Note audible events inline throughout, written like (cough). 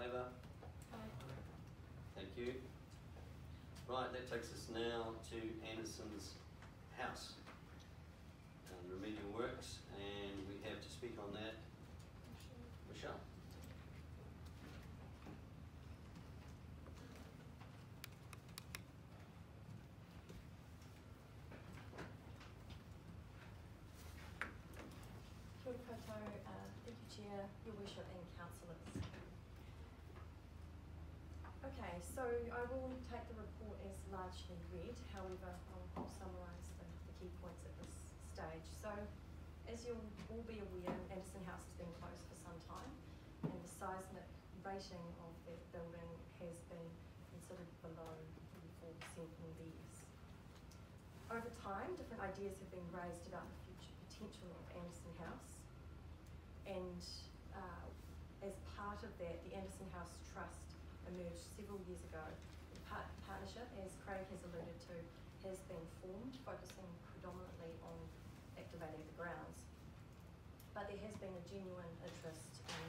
favour? Thank you. Right, that takes us now to Anderson's house and remedial works, and we have to speak on that, Michelle. Kia ora koutou, uh, thank you Chair, Your Worship and Councillors. Okay, so I will take the report as largely read, however, I'll, summarise the, the key points at this stage. So, as you'll all be aware, Anderson House has been closed for some time, and the seismic rating of that building has been considered below 4 centimetres. Over time, different ideas have been raised about the future potential of Anderson House, and uh, as part of that, the Anderson House Trust emerged several years ago. The par- partnership, as Craig has alluded to, has been formed, focusing predominantly on activating the grounds. But there has been a genuine interest in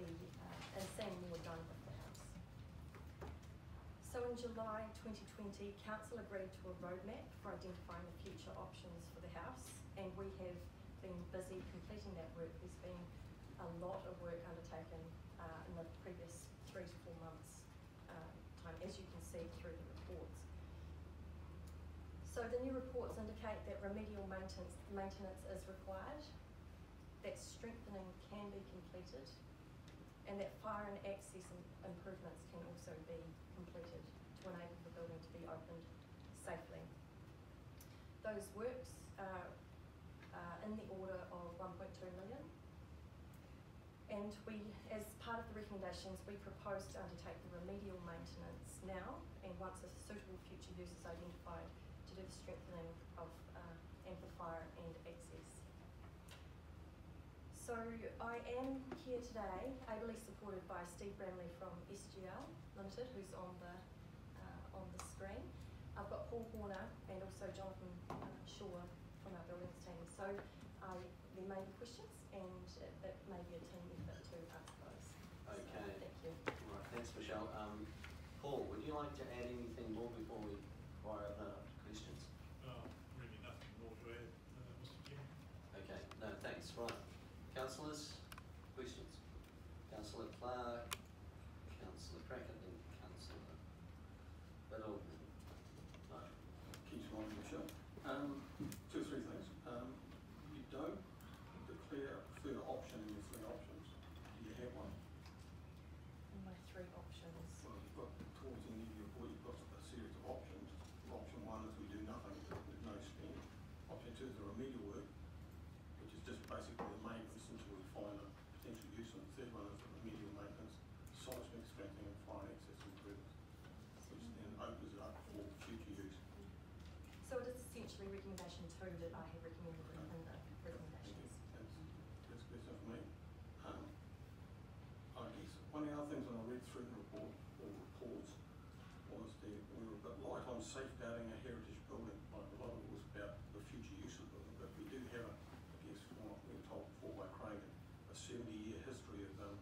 the uh, in seeing more done with the house. So in July 2020, Council agreed to a roadmap for identifying the future options for the house, and we have been busy completing that work. There's been a lot of work undertaken uh, in the previous three to four months as you can see through the reports. So the new reports indicate that remedial maintenance, maintenance is required, that strengthening can be completed, and that fire and access improvements can also be completed to enable the building to be opened safely. Those works are uh, in the order of 1.2 million. And we, as part of the recommendations, we propose to undertake the remedial maintenance now, and once a suitable future use is identified, to do the strengthening of uh, amplifier and access. So I am here today, ably supported by Steve Bramley from SGL Limited, who's on the uh, on the screen. I've got Paul Horner and also Jonathan uh, Shaw from our buildings team. So I, there may be questions, and it, it may be a team effort to answer those. So, Okay. thank you. Right, thanks, Michelle. Um, Paul, would you like to add anything more before we fire open up to questions? Uh, really nothing more to add, uh, Mr Chair. Okay, no, thanks. Right. Councillors, questions? Councillor Clark, Councillor Crackett, and Councillor Biddle. No. Keith Ryan, Michelle. Um, two or three things. Um, you don't declare a preferred option in your three options. Do you have one? And my three options. Well, you've got, towards the end of your report, you've got a series of options. Option one is we do nothing, there's no spend. Option two is the remedial work, which is just basically the maintenance until we find a potential use. And the third one is the remedial maintenance, seismic strengthening and fire access improvements, which then opens it up for future use. So it is essentially recommendation two that I have recommended in the recommendations. That's, that's good enough for me. Um, I guess one of the other things when I read through the report, or reports, was that we were a bit light on safeguarding a heritage building. Like a lot of it was about the future use of the building, but we do have, a, I guess, from what we were told before by Craig, a seventy-year history of, um,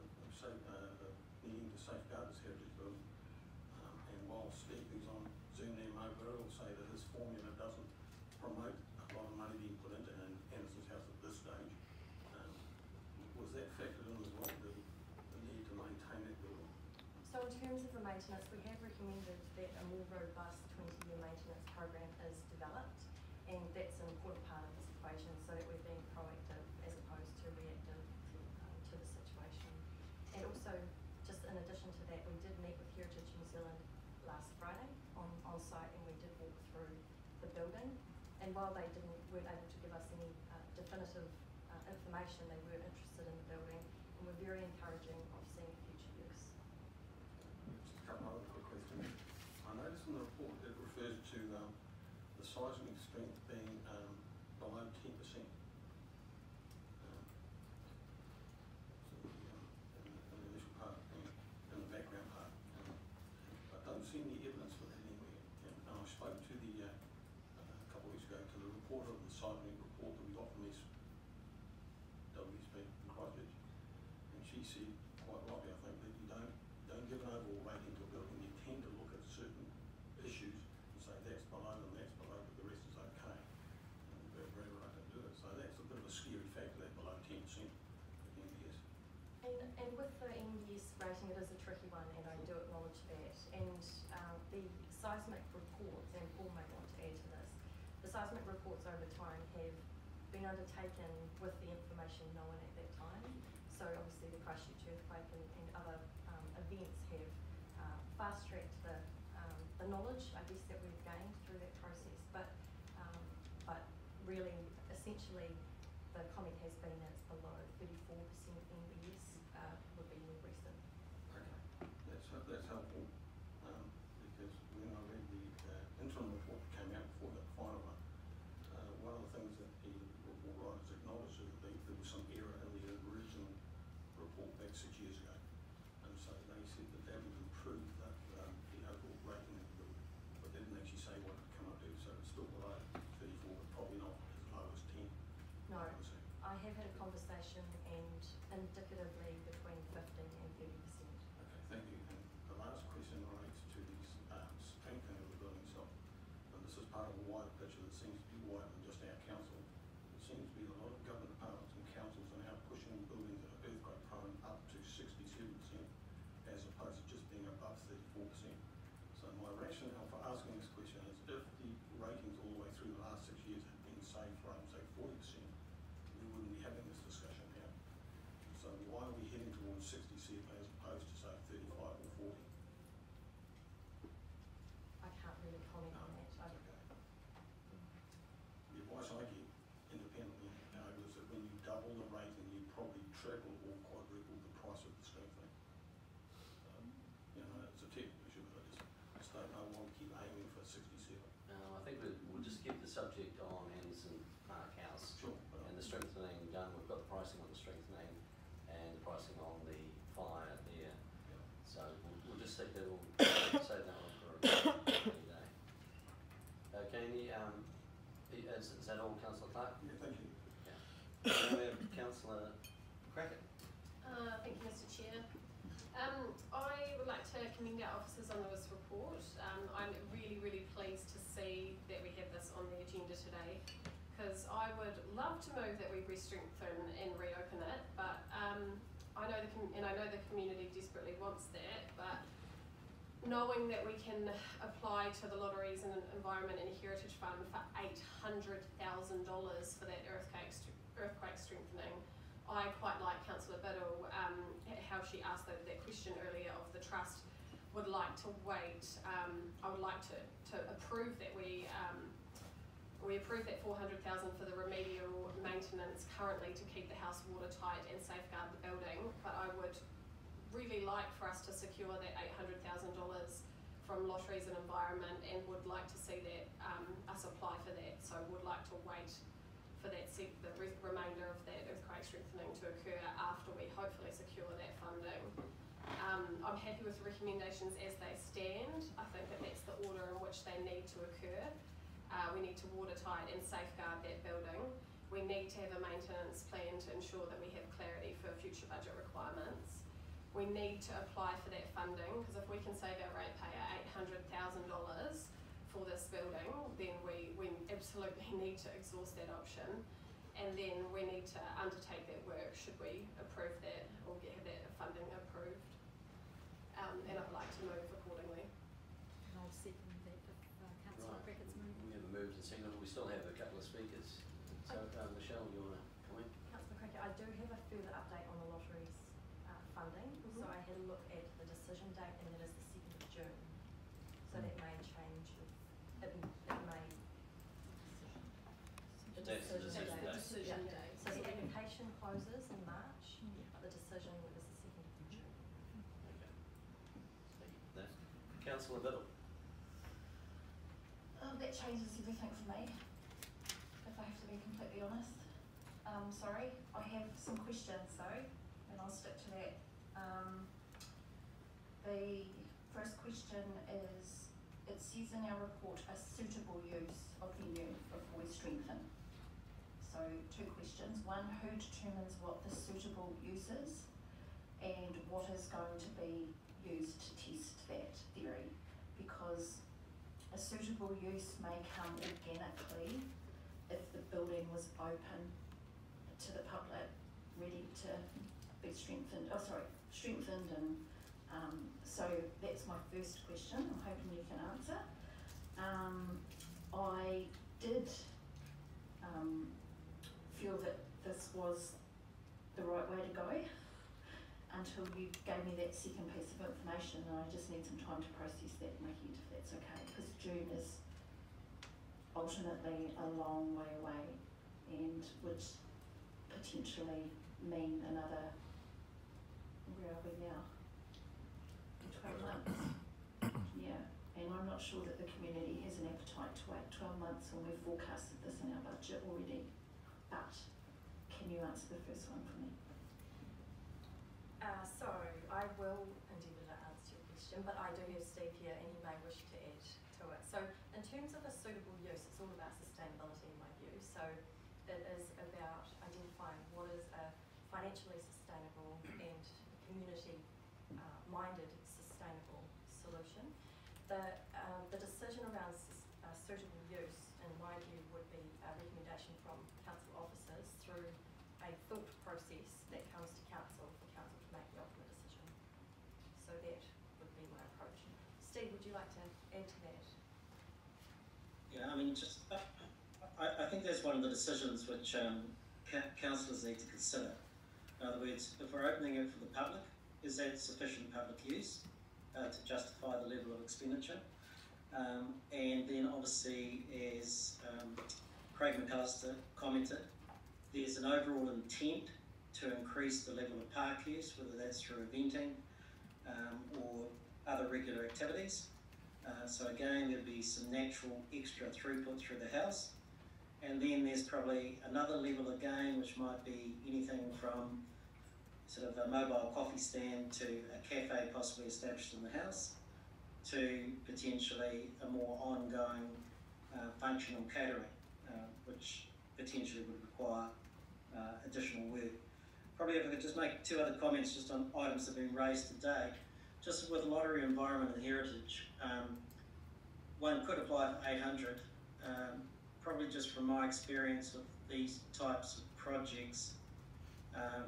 of, of safe, uh, of needing to safeguard this heritage building. Um, and while Steve, who's on Zoom there, Mo Burrow, will say that his formula doesn't promote a lot of money being put into An- Anderson's house at this stage. Um, was that factored in as well, the, the need to maintain that building? So in terms of the maintenance, we have recommended that a more robust twenty-year maintenance program is developed. And that's an important part of this equation, so that we're being proactive as opposed to reactive um, to the situation. And also, just in addition to that, we did meet with Heritage New Zealand last Friday on, on site and we did walk through the building. And while they didn't, weren't able to give us any uh, definitive uh, information, they were interested in the building and were very encouraging of seeing future use. Just a couple of other quick questions. I noticed in the report it refers to um, the seismic strength being um, below ten percent. Um, in the initial part, in the background part. Um, I don't see any evidence for that anywhere. And I spoke to the, uh, a couple of weeks ago, to the reporter of the seismic report that we got from this WSP in Christchurch. And she said, it is a tricky one, and I do acknowledge that. And um, the seismic reports, and Paul may want to add to this, the seismic reports over time have been undertaken with the information known at that time. So obviously the Christchurch earthquake and, and other um, events have uh, fast-tracked the, um, the knowledge, I guess, that we've gained through that process. But, um, but really, essentially, the comment has been that it's below thirty-four percent NBS uh, would be more recent. Okay, that's, that's helpful, um, because when I read the uh, interim report that came out before the final one, uh, one of the things that the report writers acknowledged is that they- there was some error in the original report back six years ago. And so they said that that would improve the, um, the overall rating of the building, but they didn't actually say what it would come up to, so it's still below thirty-four, but probably not as low as ten. No, obviously. I have had a conversation and indicatively between fifteen and thirty percent. Okay, thank you. And the last question relates to the um, strengthening of the building itself. And this is part of a wider picture that seems to be wider than just our council. It seems to be a lot of government departments and councils are now pushing buildings that are earthquake prone up to sixty-seven percent as opposed to just being above thirty-four percent. So my rationale for asking this question is if the ratings all the way through the last six years had been say from say forty percent, we wouldn't be having this discussion now. So why are we heading towards sixty-seven as opposed to say thirty-five or forty? I can't really comment on that. I, Okay. The advice I get independently, uh, is that when you double the rating, you probably triple or quadruple the price of the strengthening. Um, You know, it's a technical issue, but I just, I just don't know why we keep aiming for sixty-seven. Uh, I think we'll, we'll just keep the subject on Anderson Park House. Sure. but And the strengthening done, we've got the pricing on the strengthening and the pricing on the fire there. Yeah. So we'll, we'll just take that all, save that one for another. Okay, any, um, i- is, is that all, councillor Clark? Yeah, thank you. Yeah. Then we have councillor Crackett. Uh, thank you, Mr Chair. Um, I would like to commend our officers on this report. Um, I'm really, really pleased to see that we have this on the agenda today because I would love to move that we re-strengthen and reopen it, but um, I know the com- and I know the community desperately wants that, but knowing that we can apply to the Lotteries and Environment and Heritage Fund for eight hundred thousand dollars for that earthquake earthquake strengthening, I quite like Councillor Biddle, um, how she asked that, that question earlier of the trust would like to wait, um, I would like to, to approve that we, um, we approve that four hundred thousand for the remedial maintenance currently to keep the house watertight and safeguard the building, but I would really like for us to secure that eight hundred thousand dollars from Lotteries and Environment and would like to see that, um, us apply for that, so would like to wait for that the re- remainder of that earthquake strengthening to occur after we hopefully secure that funding. Um, I'm happy with the recommendations as they stand. I think that that's the order in which they need to occur. Uh, we need to watertight and safeguard that building. We need to have a maintenance plan to ensure that we have clarity for future budget requirements. We need to apply for that funding because if we can save our ratepayer eight hundred thousand dollars for this building, then we, we absolutely (laughs) need to exhaust that option. And then we need to undertake that work should we approve that or get that funding approved. Um, and I'd like to move accordingly. I'll second that if uh, councillor Right. Crackett's moved. We have a moved and seconded, we still have a couple of speakers. So, uh, Michelle, you wanna comment? Councillor Crackett, I do have a further update on the lotteries uh, funding. So Mhm. I had a look at the decision date and that is the second of June. So that may change, if- it, it may. The That's the decision decision date. date. Decision Yeah. date. So the application closes in March, Yeah. but the decision is the second of June. Okay. Thank you for that. Biddle. Um, that changes everything for me, if I have to be completely honest. Um, sorry, I have some questions though, and I'll stick to that. Um, the first question is, it says in our report, a suitable use of venue before we strengthen. So two questions, one, who determines what the suitable use is? And what is going to be used to test that theory? Because a suitable use may come organically if the building was open to the public, ready to be strengthened, oh sorry, strengthened and, um, so that's my first question, I'm hoping you can answer. Um, I did, um, feel that this was the right way to go until you gave me that second piece of information and I just need some time to process that in my head if that's okay, because June is ultimately a long way away and would potentially mean another, where are we now? Twelve months. (coughs) Yeah, and I'm not sure that the community has an appetite to wait twelve months when we've forecasted this in our budget already. But can you answer the first one for me? Uh, so I will endeavour to answer your question, but I do have Steve here and he may wish to add to it. So in terms of a suitable use, it's all about sustainability in my view. So it is about identifying what is a financially sustainable and community uh, minded sustainable solution. The, um, the decision around sus- uh, suitable use, in my view, would be a recommendation from council officers through a thought process that comes to council for council to make the ultimate decision. So that would be my approach. Steve, would you like to add to that? Yeah, I mean, just, I, I think that's one of the decisions which um, councillors need to consider. In other words, if we're opening it for the public, is that sufficient public use uh, to justify the level of expenditure? Um, and then obviously, as um, Craig McAllister commented, there's an overall intent to increase the level of park use, whether that's through eventing um, or other regular activities. Uh, so again, there'd be some natural extra throughput through the house. And then there's probably another level of gain, which might be anything from sort of a mobile coffee stand to a cafe possibly established in the house to potentially a more ongoing uh, functional catering, uh, which potentially would require uh, additional work. Probably if I could just make two other comments just on items that have been raised today. Just with lottery environment and heritage, um, one could apply for 800. Um, probably just from my experience of these types of projects, um,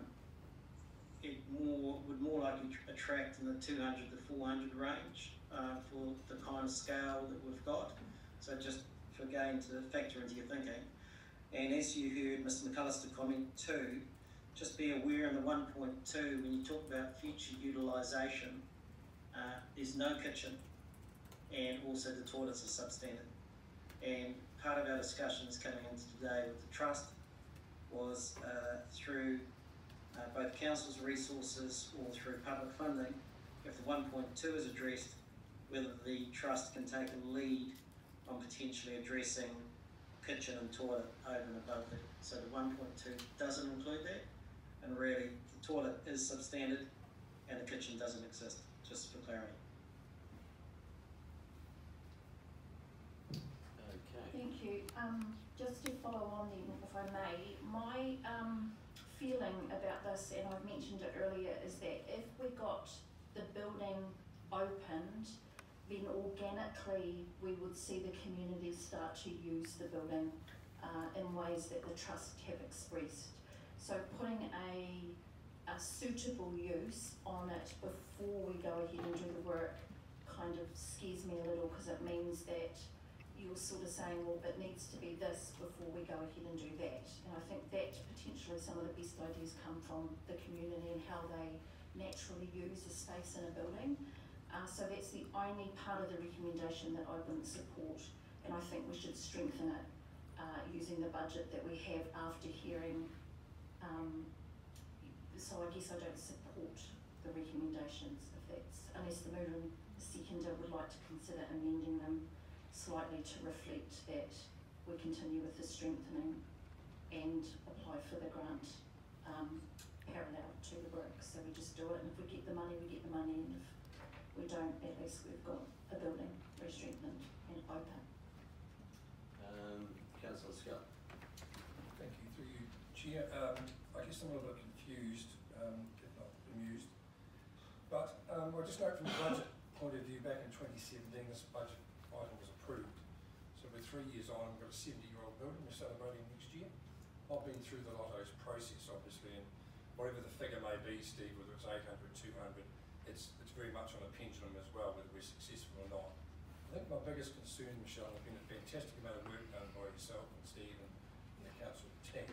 it more would more likely attract in the 200 to 400 range uh, for the kind of scale that we've got. So just for again to factor into your thinking. And as you heard Mr McAllister comment too, just be aware in the 1.2 when you talk about future utilisation, uh, there's no kitchen and also the toilets are substandard. And part of our discussions coming into today with the trust was uh, through uh, both council's resources or through public funding, if the 1.2 is addressed, whether the trust can take a lead on potentially addressing kitchen and toilet over and above that. So the 1.2 doesn't include that, and really the toilet is substandard and the kitchen doesn't exist, just for clarity. Okay. Thank you. Um, just to follow on then, if I may, my um, feeling about this, and I've mentioned it earlier, is that if we got the building opened, then organically we would see the community start to use the building uh, in ways that the trust have expressed. So putting a, a suitable use on it before we go ahead and do the work kind of scares me a little because it means that you're sort of saying, well, it needs to be this before we go ahead and do that. And I think that potentially some of the best ideas come from the community and how they naturally use a space in a building. Uh, so that's the only part of the recommendation that I wouldn't support, and I think we should strengthen it uh, using the budget that we have after hearing. Um, so I guess I don't support the recommendations if that's unless the mover and seconder would like to consider amending them slightly to reflect that we continue with the strengthening and apply for the grant um, parallel to the work. So we just do it, and if we get the money, we get the money, and if we don't, at least we've got a building very strengthened and open. Um, councillor Scott. Thank you, through you, Chair. Um, I guess I'm a little bit confused, um, if not amused. But, um, I just note from the budget (coughs) point of view, back in twenty seventeen, this budget item was approved. So we're three years on, we've got a seventy-year-old building we're celebrating next year. I've been through the Lotto's process, obviously, and whatever the figure may be, Steve, whether it's 800, 200, it's, it's very much on a pendulum as well, whether we're successful or not. I think my biggest concern, Michelle, there's been a fantastic amount of work done by yourself and Steve and, the council team.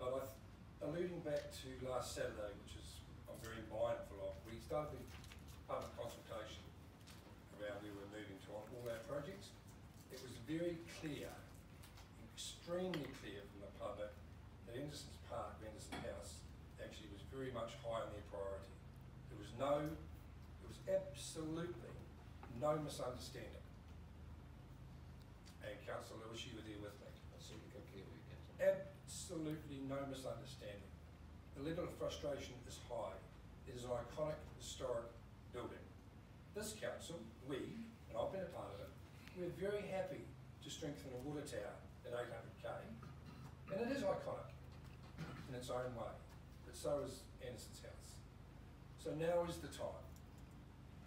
But I, alluding back to last Saturday, which is I'm very mindful of, we started the public consultation around where we're moving to on all our projects. It was very clear, extremely clear from the public that Anderson's Park, Anderson House, actually was very much high on their priority. There was no, there was absolutely no misunderstanding. And Councillor Lewis, you were there with me. I seem to concur with you, Councillor. Absolutely no misunderstanding. The level of frustration is high. It is an iconic, historic building. This council, we, and I've been a part of it, we're very happy to strengthen a water tower at 800k, and it is iconic in its own way, but so is Anderson's house. So now is the time.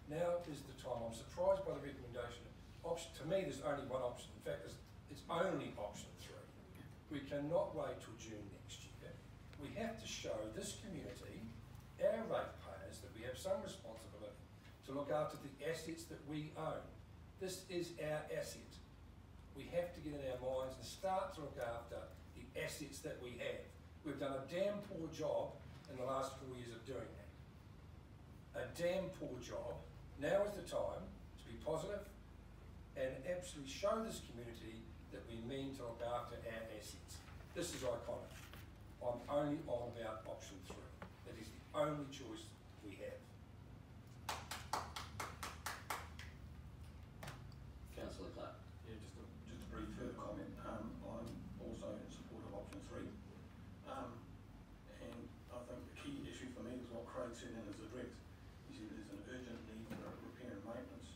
Now is the time. I'm surprised by the recommendation. Option, to me, there's only one option. In fact, it's only option three. We cannot wait till June next year. We have to show this community, our ratepayers, that we have some responsibility to look after the assets that we own. This is our asset. We have to get in our minds and start to look after the assets that we have. We've done a damn poor job in the last four years of doing that. A damn poor job. Now is the time to be positive and absolutely show this community that we mean to look after our assets. This is iconic. I'm only on about option three. That is the only choice we have. Councillor Clark. Yeah, just a, just a brief further comment. Um, I'm also in support of option three. Um, and I think the key issue for me is what Craig said in his address. He said there's an urgent need for repair and maintenance,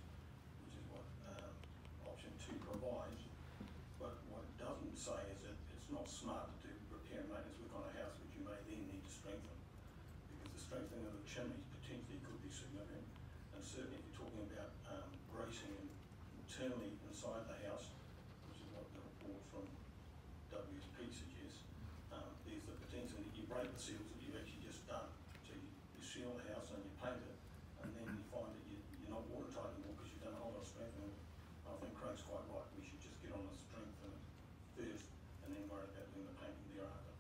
which is what, um, option two provides. But what it doesn't say is that it's not smart to do repair and maintenance work on a house which you may then need to strengthen. Because the strengthening of the chimneys potentially could be significant. And certainly if you're talking about, um, bracing internally inside the house, which is what the report from WSP suggests, um, there's the potential that you break the seals that you've actually just done. So you, you seal the house and you paint it, and then you find that you, you're not watertight anymore because you've done a whole lot of strengthening. I think Craig's quite right, we should just get on the strengthening first, and then worry about doing the painting thereafter.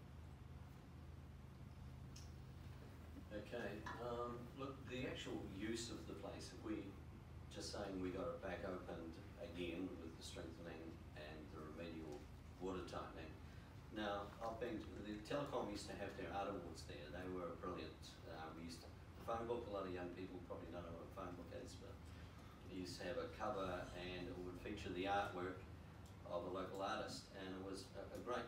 Okay, um, look, the actual use of the place, if we just saying we got it back opened again with the strengthening and the remedial water tightening. Now, I've been, to- the telecom used to have their art awards there, they were brilliant. Uh, we used to, phone book, a lot of young people probably don't know what a phone book is, but we used to have a cover and it would feature the artwork of a local artist and it was a, a great,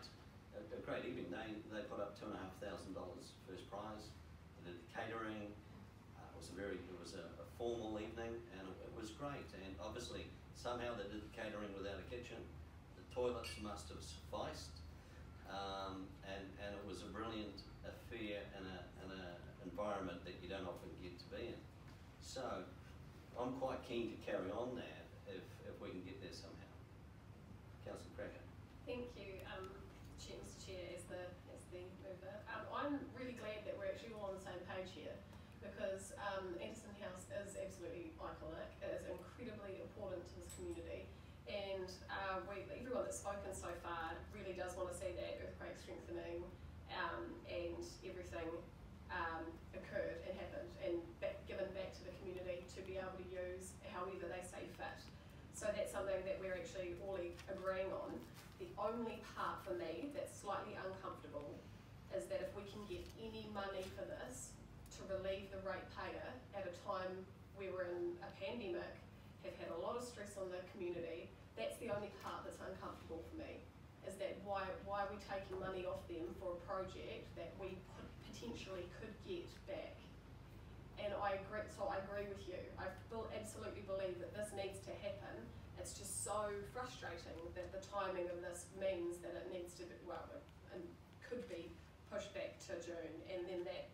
a, a great evening. They, they put up two and a half thousand dollars first prize. They did the catering. Uh, it was a very, it was a, a formal evening and it, it was great. And obviously somehow they did the catering without a kitchen. The toilets must have sufficed. Um, and, and it was a brilliant affair and a, and a environment that you don't often get to be in. So I'm quite keen to carry on that if, if we can get there somehow. Councillor Crackett. Thank you, um, Chair, Mr Chair, as the, as the mover. Um, I'm really glad that we're actually all on the same page here because, um, Anderson House is absolutely iconic. It is incredibly important to this community. And, uh, we, everyone that's spoken so far really does want to see that and everything, um, occurred and happened and back, given back to the community to be able to use however they see fit. So that's something that we're actually all agreeing on. The only part for me that's slightly uncomfortable is that if we can get any money for this to relieve the ratepayer at a time where we're in a pandemic, have had a lot of stress on the community, that's the only part that's uncomfortable for me. Is that why are we taking money off them for a project that we potentially could get back? And I agree, so I agree with you. I absolutely believe that this needs to happen. It's just so frustrating that the timing of this means that it needs to be, well, and could be pushed back to June, and then that,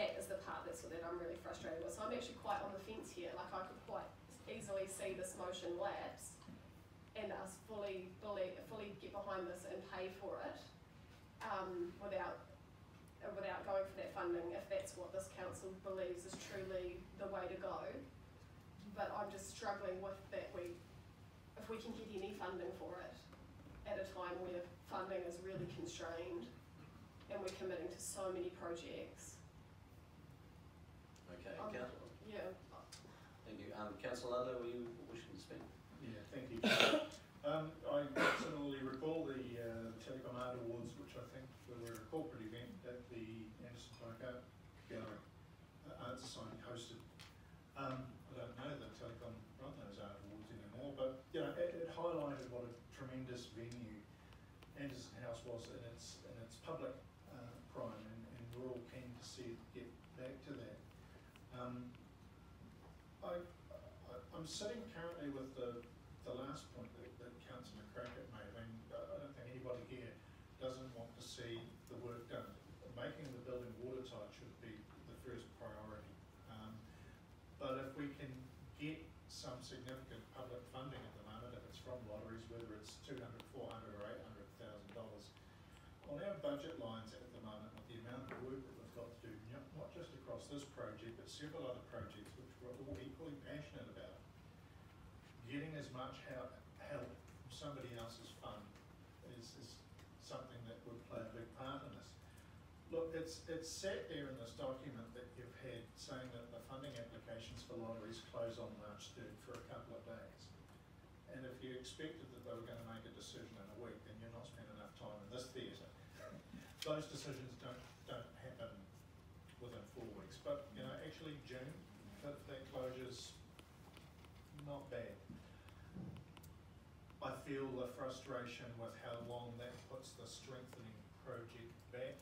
that is the part that's, that I'm really frustrated with. So I'm actually quite on the fence here, like I could quite easily see this motion lapse and us fully, fully, fully get behind this and pay for it, um, without, uh, without going for that funding if that's what this council believes is truly the way to go. But I'm just struggling with that we, if we can get any funding for it at a time where funding is really constrained and we're committing to so many projects. Okay, I'm- Coun- Yeah, thank you. Um, councillor Ludlow, were you wishing to speak? Yeah, thank you. (coughs) Um, I similarly recall the, uh, Telecom Art Awards, which I think were a corporate event at the Anderson Park Art Gallery, uh, Art Society hosted. Um, I don't know that Telecom run those art awards anymore, but, you know, it, it highlighted what a tremendous venue Anderson House was in its, in its public, uh, prime, and, and we're all keen to see it get back to that. Um, I, I, I'm sitting currently with the, the last point that, that councillor Crackett made, I mean, I I don't think anybody here doesn't want to see the work done. Making the building watertight should be the first priority. Um, but if we can get some significant public funding at the moment, if it's from lotteries, whether it's two hundred, four hundred or eight hundred thousand dollars, on our budget lines at the moment, with the amount of work that we've got to do, not, just across this project, but several other projects which we're all equally passionate about, getting as much help, help from somebody else's fund is, is something that would play a big part in this. Look, it's, it's sat there in this document that you've had saying that the funding applications for lotteries close on March third for a couple of days. And if you expected that they were gonna make a decision in a week, then you're not spending enough time in this theatre. Those decisions don't, don't happen within four weeks, but, you know, actually June, that, that closure's not bad. I feel the frustration with how long that puts the strengthening project back.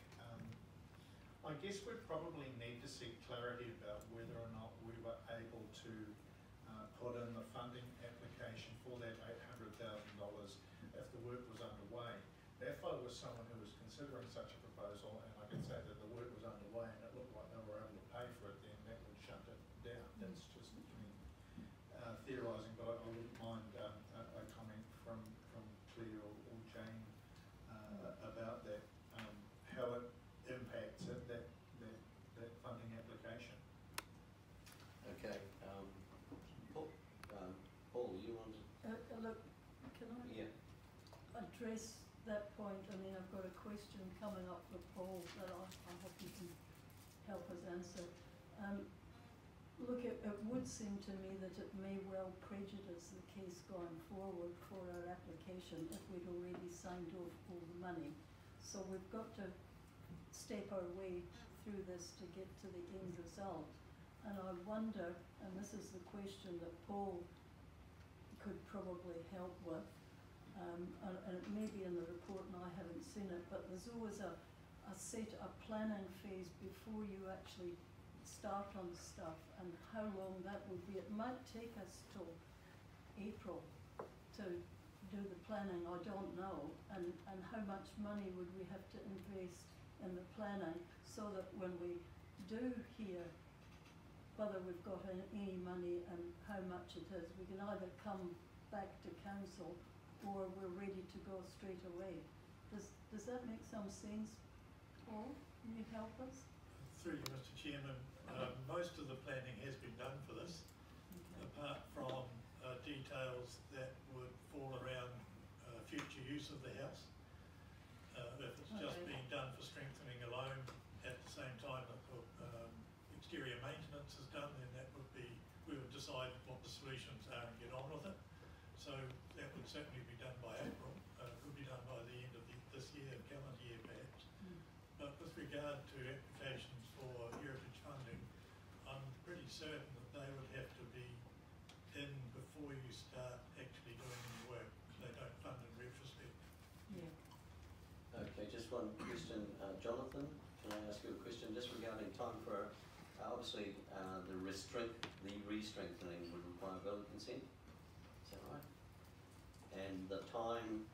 I guess we probably need to seek clarity about whether or not we were able to uh, put in the funding application for that eight hundred thousand dollars if the work was underway. If I was someone who was considering such a proposal and I could say that the work was underway and it looked like they were able to pay for it, then that would shut it down. That's just me uh, theorising, but I, I wouldn't mind um, a, a comment from, from Claire or, or Jane uh, about that, um, how it impacts it, that, that, that funding application. Okay, um, Paul, um, Paul, you want to, Uh, uh, look, can I yeah, address that point? I mean, I've got a question coming up for Paul that I, I hope you can help us answer. Um, look, it, it would seem to me that it may well prejudice the case going forward for our application if we'd already signed off all the money. So we've got to step our way through this to get to the end result. And I wonder, and this is the question that Paul could probably help with, um, and, and it may be in the report seen it, but there's always a, a set, a planning phase before you actually start on stuff and how long that would be. It might take us till April to do the planning, I don't know, and, and how much money would we have to invest in the planning so that when we do hear whether we've got any money and how much it is, we can either come back to council or we're ready to go straight away. Does, does that make some sense, Paul? Can you help us? Through you, Mr Chairman, uh, most of the planning has been done for this, Okay. apart from uh, details that would fall around uh, future use of the house. Uh, if it's just being done for strengthening alone, at the same time that the um, exterior maintenance is done, then that would be, we would decide what the solutions are and get on with it. So that would certainly be done by April, uh, could be done by the end of the, this year, calendar year perhaps. Mm. But with regard to applications for heritage funding, I'm pretty certain that they would have to be in before you start actually doing any work. They don't fund in retrospect. Yeah. okay, just one question, uh, Jonathan, can I ask you a question just regarding time for, uh, obviously, uh, the restrict, the re-strengthening would require building consent, is that right? And the time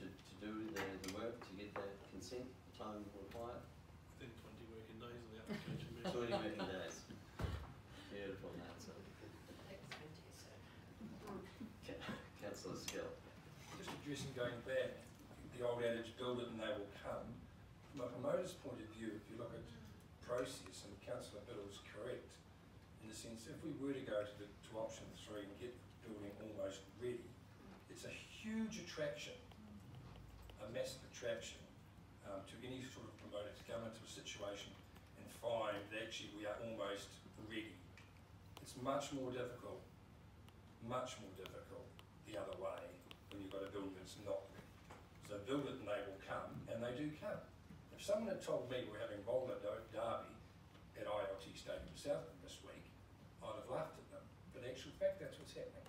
to, to do the, the work, to get that consent, the time required? Within twenty working days of the application being. (laughs) Twenty working days. Beautiful answer. Councillor Skelt. Just addressing going back, the old adage, build it and they will come. From a promoter's point of view, if you look at process, and Councillor Biddle Biddle's correct, in the sense if we were to go to the, to option three and get the building almost ready, it's a huge attraction, a massive attraction, um, to any sort of promoter to come into a situation and find that actually we are almost ready. It's much more difficult, much more difficult the other way when you've got a building that's not ready. So build it and they will come, and they do come. If someone had told me we're having der- derby at ILT Stadium Southland this week, I'd have laughed at them. But in actual fact, that's what's happening.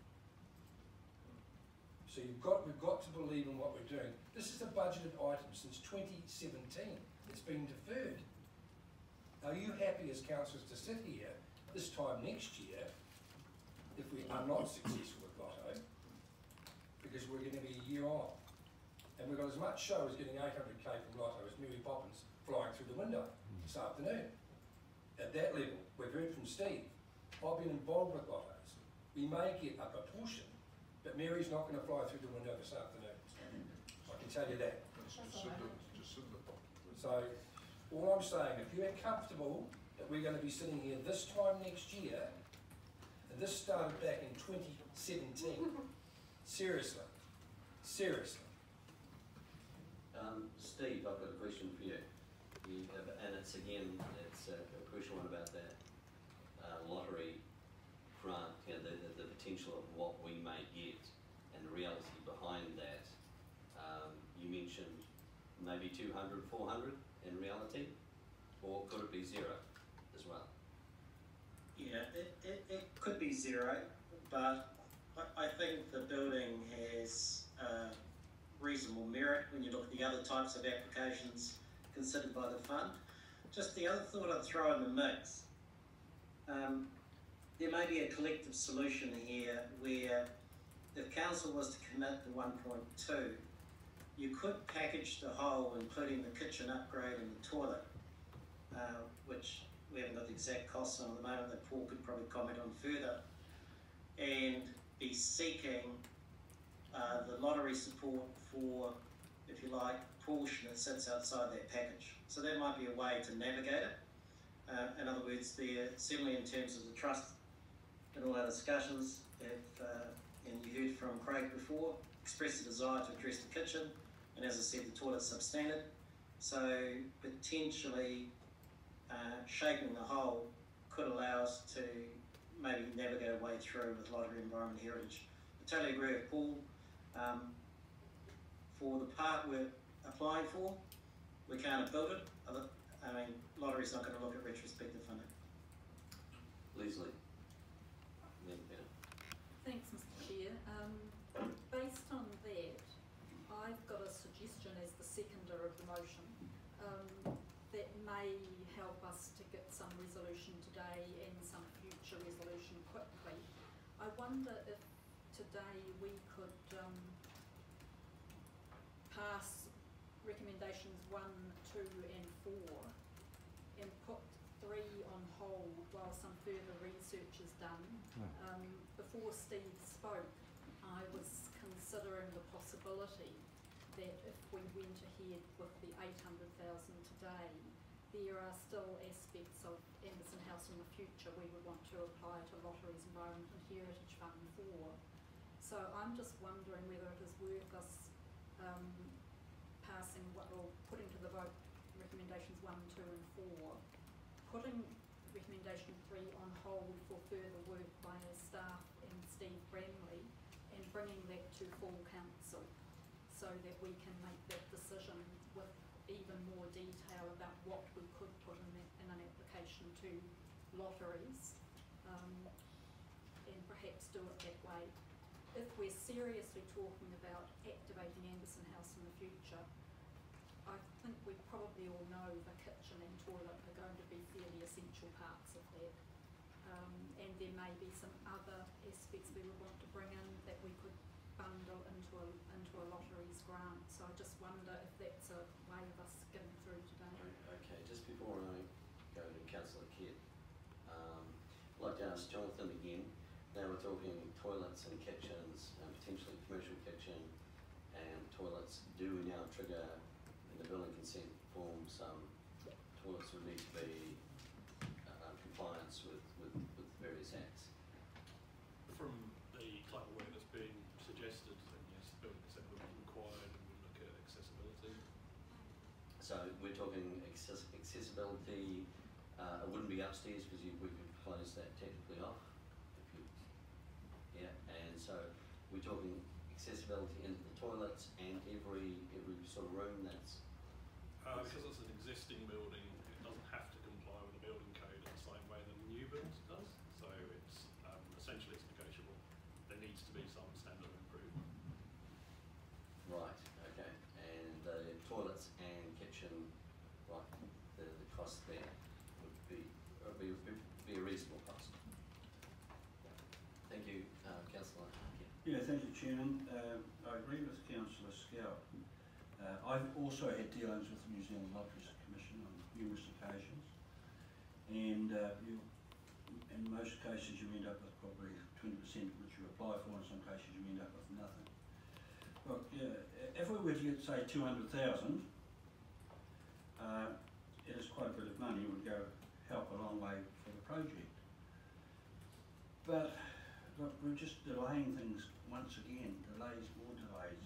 So you've got, we've got to believe in what we're doing. This is a budgeted item since 2017. It's been deferred. Are you happy as councillors to sit here this time next year if we are not successful with Lotto? Because we're going to be a year on. And we've got as much show as getting 800k from Lotto as Mary Poppins flying through the window this afternoon. At that level, we've heard from Steve. I've been involved with Lottos. We may get a proportion, but Mary's not going to fly through the window this afternoon. I can tell you that. So, all I'm saying, if you're comfortable that we're going to be sitting here this time next year, and this started back in 2017, (laughs) seriously, seriously, Um, Steve, I've got a question for you. you have, and it's again, it's a, a crucial one about that uh, lottery grant, you know, the, the, the potential of what we may get and the reality behind that. Um, you mentioned maybe 200, 400 in reality, or could it be zero as well? Yeah, it, it, it could be zero, but I, I think the building has uh, reasonable merit when you look at the other types of applications considered by the fund. Just the other thought I'd throw in the mix, um, there may be a collective solution here where if council was to commit the 1.2, you could package the whole, including the kitchen upgrade and the toilet, uh, which we haven't got the exact costs on at the moment that Paul could probably comment on further, and be seeking uh, the lottery support for, if you like, portion that sits outside that package. So that might be a way to navigate it. Uh, in other words, there certainly in terms of the trust in all our discussions, if, uh, and you heard from Craig before, expressed a desire to address the kitchen, and as I said, the toilet's substandard. So potentially uh, shaping the whole could allow us to maybe navigate a way through with lottery environment heritage. I totally agree with Paul. Um, for the part we're applying for, we can't have built it. Other- I mean, lottery's not going to look at retrospective funding. Leslie? Then Thanks, Mr Chair. Um, based on that, I've got a suggestion as the seconder of the motion um, that may help us to get some resolution today and some future resolution quickly. I wonder if today we could um, pass recommendations one, two and four and put three on hold while some further research is done. Um, before Steve spoke, I was considering the possibility that if we went ahead with the eight hundred thousand today, there are still aspects of Anderson House in the future we would want to apply to Lotteries Environment and Heritage Fund for. So I'm just wondering whether it is worth us um, passing what, or putting to the vote recommendations one, two and four, putting recommendation three on hold for further work by staff and Steve Bramley and bringing that to full council so that we can make that decision with even more detail about what we could put in, that, in an application to lotteries um, and perhaps do it that way. If we're seriously talking about activating Anderson House in the future, I think we probably all know the kitchen and toilet are going to be fairly essential parts of that. Um, and there may be some other aspects we would want to bring in that we could bundle into a, into a lotteries grant. So I just wonder if that's a way of us getting through today. Okay, just before I go to councillor Kidd, um, I'd like to ask Jonathan again, now we're talking toilets and kitchens, do now trigger, and the building consent form, some toilets would need to be uh, compliance with, with, with various acts. From the type of work that's being suggested, then yes, the building consent would be required and we look at accessibility. So we're talking access accessibility, uh, it wouldn't be upstairs because you be some standard improvement. right, okay, and the toilets and kitchen, right, the, the cost there would be, would be, would be a reasonable cost. Thank you, uh, councillor Harkin. Yeah, thank you, Chairman. Uh, I agree with Councillor Skelt. Uh, I've also had dealings with the New Zealand Lotteries Commission on numerous occasions. And uh, you, in most cases, you end up with probably twenty percent which you apply for, in some cases you end up with nothing. Look, if we were to get, say, two hundred thousand, uh, it is quite a bit of money, it would go help a long way for the project. But look, we're just delaying things once again, delays, more delays.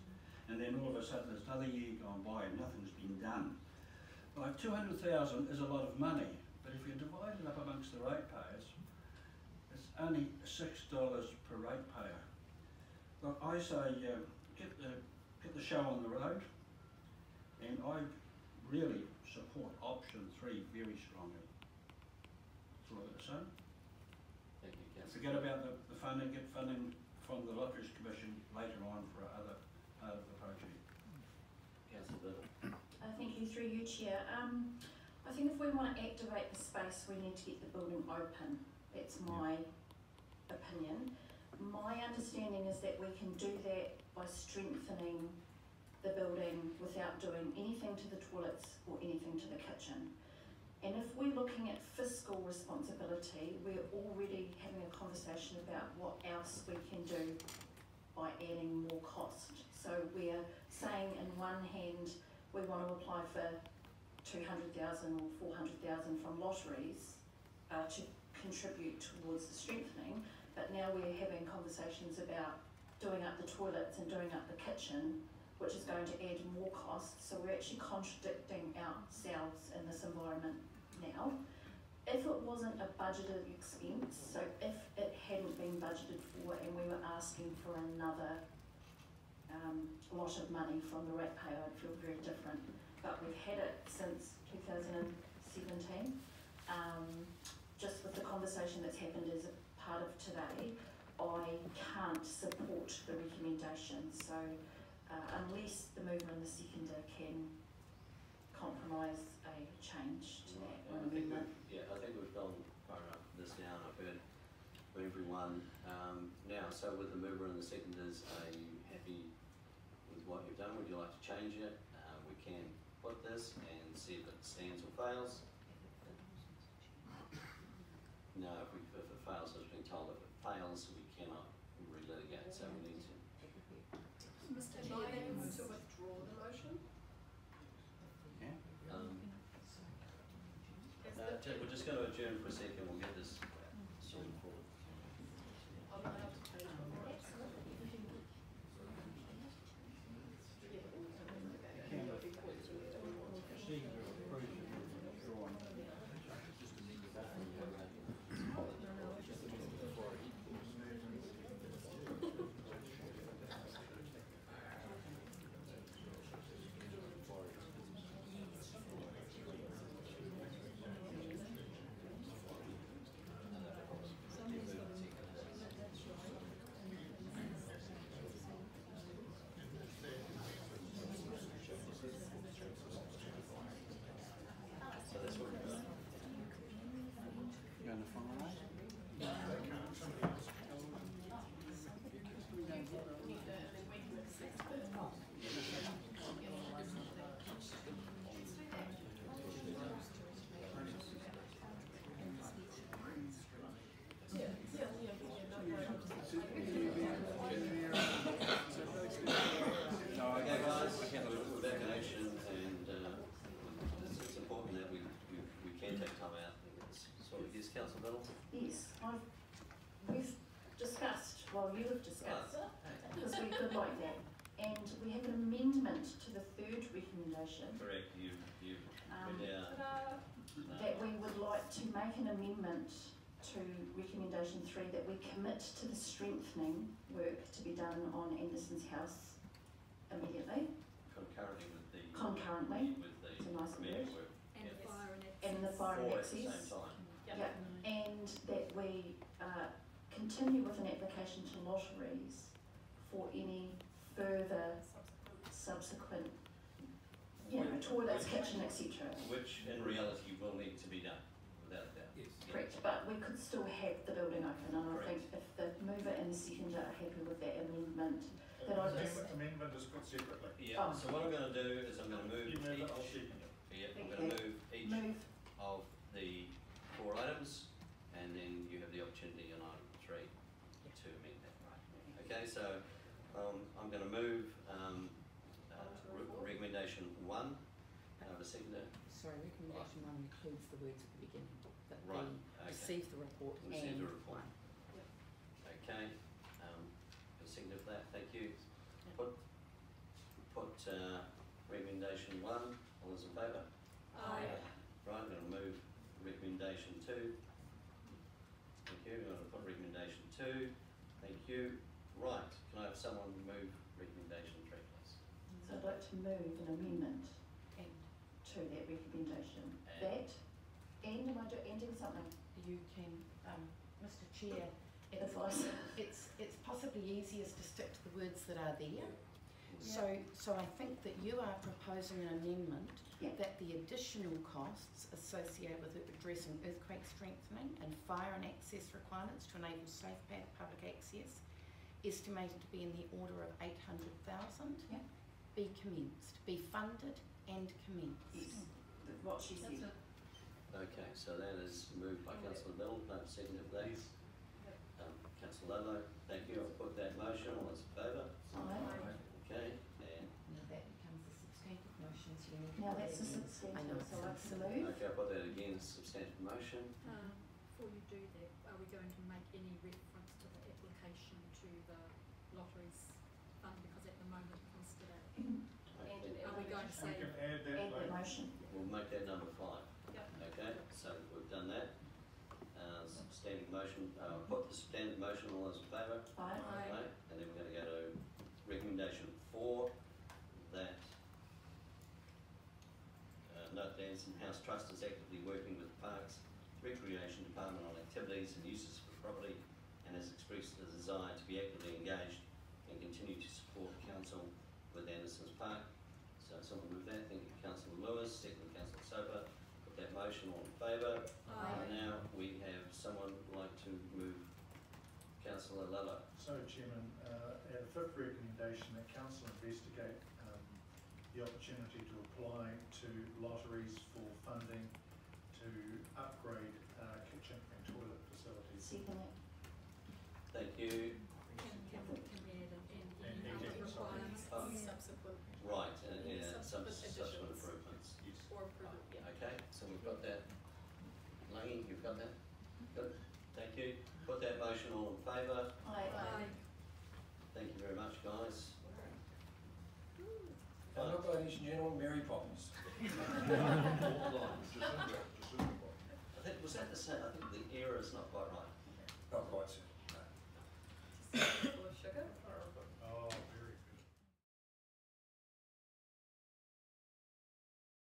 And then all of a sudden, there's another year gone by and nothing's been done. Like two hundred thousand is a lot of money, but if you divide it up amongst the ratepayers, only six dollars per ratepayer. Look, I say, uh, get the, get the show on the road, and I really support option three very strongly. That's all I've got to say. Thank you, councillor. Forget about the, the funding, get funding from the Lotteries Commission later on for other part of the project. Councillor Biddle. Uh, thank you, through you, Chair. Um, I think if we want to activate the space, we need to get the building open. That's my opinion. My understanding is that we can do that by strengthening the building without doing anything to the toilets or anything to the kitchen. And if we're looking at fiscal responsibility, we're already having a conversation about what else we can do by adding more cost. So we're saying in one hand, we want to apply for two hundred thousand or four hundred thousand from lotteries uh, to contribute towards the strengthening, but now we're having conversations about doing up the toilets and doing up the kitchen, which is going to add more costs, so we're actually contradicting ourselves in this environment now. If it wasn't a budgeted expense, so if it hadn't been budgeted for and we were asking for another um, lot of money from the ratepayer, I'd feel very different. But we've had it since two thousand and seventeen. Um, just with the conversation that's happened a part of today, I can't support the recommendation, so uh, unless the mover and the seconder can compromise a change to that I one think amendment. we've, yeah, I think we've gone far enough this now, and I've heard from everyone, um, now, so with the mover and the seconders, are you happy with what you've done, would you like to change it? Uh, we can put this and see if it stands or fails. No, if we, if it fails, as been told, if it fails, we cannot relitigate, so we need to, Mr Chair, then to withdraw the motion? um, uh, we're just gonna adjourn for a second, we'll get this sorted forward. I'm allowed to take on that. So that's what we're doing. Going to follow that? Okay, guys, we're back in action and uh, it's, it's important that we, we, we can take time out and get this sorted. Yes, councillor Biddle? Yes, I've, we've discussed, well, you have discussed, because we could like that. And we have an amendment to the third recommendation. Correct, you, you um, We're down. Ta-da. No. that we would like to make an amendment to recommendation three, that we commit to the strengthening work to be done on Anderson's house immediately, concurrently with the. Concurrently. With the It's a nice word. And Yes. fire and and the fire and Four at the same time. Yeah. Yeah, and that we, uh, continue with an application to lotteries for any further subsequent, you know, toilets, kitchen, et cetera. Which in reality will need to be done, without a doubt. Yes. Yeah. Correct, but we could still have the building open, and I think if the mover and the seconder are happy with that amendment, Uh, That I amendment- just- Amendment is put separately. Yeah, Oh. so what I'm gonna do is I'm gonna move move each, second it. yeah, I'm gonna move each move, of the four items, and then you have the opportunity on item three to amend that. Okay, so, um, I'm gonna move, um, uh, re- recommendation one, have a seconder? Sorry, recommendation one includes the words at the beginning, that Right, okay. receive the report Receive and the report. one. Okay, um, a seconder for that, thank you. Put, put, uh, recommendation one, all those in favour? Aye. Right, I'm gonna move recommendation two. Thank you, I'm gonna put recommendation two, thank you. Right, can I have someone move recommendation three, please? so I'd like to move an amendment And to that recommendation. And- That, and am I do, ending something? you can, um, Mr Chair, it's, Advice? it's, it's possibly easiest to stick to the words that are there. So, so I think that you are proposing an amendment Yeah. that the additional costs associated with addressing earthquake strengthening and fire and access requirements to enable safe pa- public access, estimated to be in the order of eight hundred thousand. Yeah. Be commenced, be funded and commenced. Yes, what she said. Okay, so that is moved by councillor Middle, can I have a seconder for that? Um, councillor Ludlow, thank you, I'll put that motion, all those in favour? Aye. Okay, and, Now that becomes a substantive motion, so you need to. Now put that's a that in. I know, substantive, so I it's can move. okay, I'll put that again, as substantive motion. Um, before you do that, are we going to make any reference to the application to the lotteries fund, because at the moment it comes to that? Okay, Are we going to We say, can add that Add the later. motion. We'll make that number five. Yep. Okay, so we've done that. Uh, standing motion, uh, put the substantive motion, all those in favour? Aye. Aye. And then we're gonna go to recommendation that uh, note the Anderson House Trust is actively working with the Parks Recreation Department on activities and uses for property and has expressed a desire to be actively engaged and continue to support council with Anderson's Park. So someone move that, thank you councillor Lewis, second councillor Soper, put that motion, all in favour? Aye. Now, we have someone like to move councillor Ludlow. So Chairman, uh, our fifth recommendation that council investigate, um, the opportunity to apply to lotteries for funding to upgrade, uh, kitchen and toilet facilities. Second it. Thank you. can, can, can we add an, and And any other heating, sorry. Oh. Subsequent Right, and, Any yeah, some subsequent subsequent improvements. Yes. or approval, yeah. Okay, so we've got that. Langy, you've got that? Good, thank you. Put that motion all in favour. Aye. Aye. Thank you very much, guys. And look, gentlemen, Mary Poppins. (laughs)